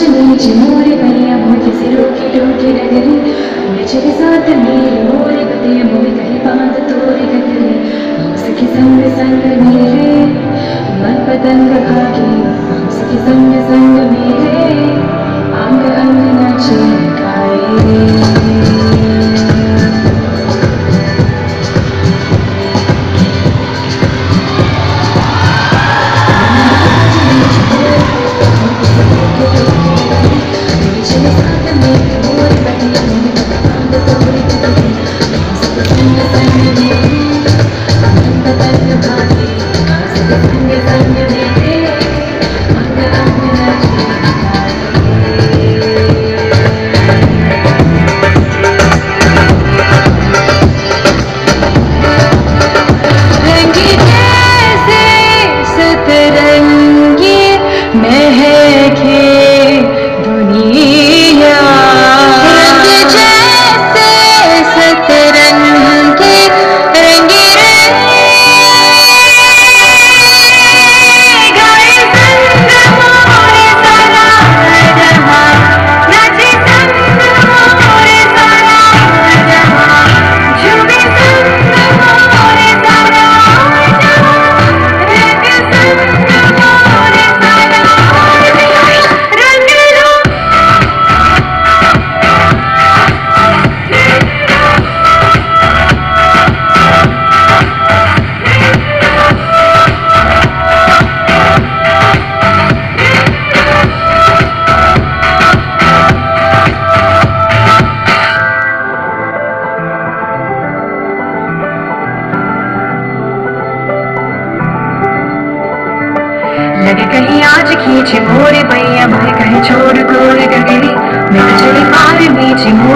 протянули, тянули, कहीं आज खींचे मोरे पैया भर कहीं छोड़ गोर गगरी। मेरा चली पार बीच मोर